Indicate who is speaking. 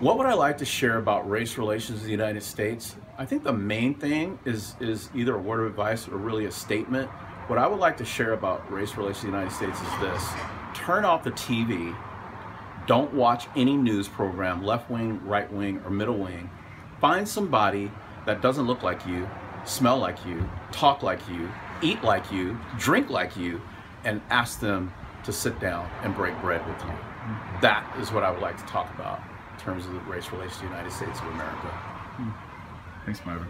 Speaker 1: What would I like to share about race relations in the United States? I think the main thing is, is either a word of advice or really a statement. What I would like to share about race relations in the United States is this. Turn off the TV. Don't watch any news program, left wing, right wing, or middle wing. Find somebody that doesn't look like you, smell like you, talk like you, eat like you, drink like you, and ask them to sit down and break bread with you. Mm-hmm. That is what I would like to talk about terms of the race relations to the United States of America. Hmm.
Speaker 2: Thanks, Marvin.